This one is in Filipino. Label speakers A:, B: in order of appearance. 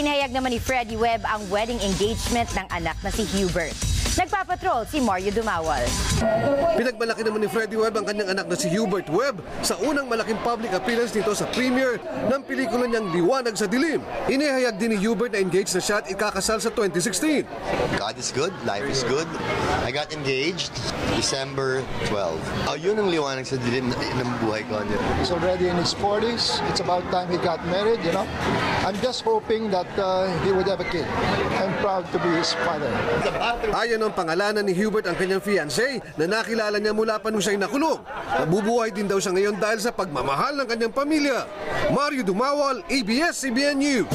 A: Inihayag naman ni Freddie Webb ang wedding engagement ng anak na si Hubert. Nagpapatrol si Mario Dumawal.
B: Pinagmalaki naman ni Freddie Webb ang kanyang anak na si Hubert Webb sa unang malaking public appearance nito sa premiere ng pelikula niyang Liwanag sa Dilim. Inihayag din ni Hubert na engaged na siya at ikakasal sa 2016.
C: God is good, life is good. I got engaged December 12. Oh, yun ang liwanag sa dilim na- ng buhay ko. Niya.
D: He's already in his 40s. It's about time he got married, you know. I'm just hoping that uh, he would have a kid. I'm proud to be his father.
B: Ayon ang pangalanan ni Hubert ang kanyang fiancé na nakilala niya mula pa nung siya'y nakulong. Nabubuhay din daw siya ngayon dahil sa pagmamahal ng kanyang pamilya. Mario Dumawal, ABS-CBN News.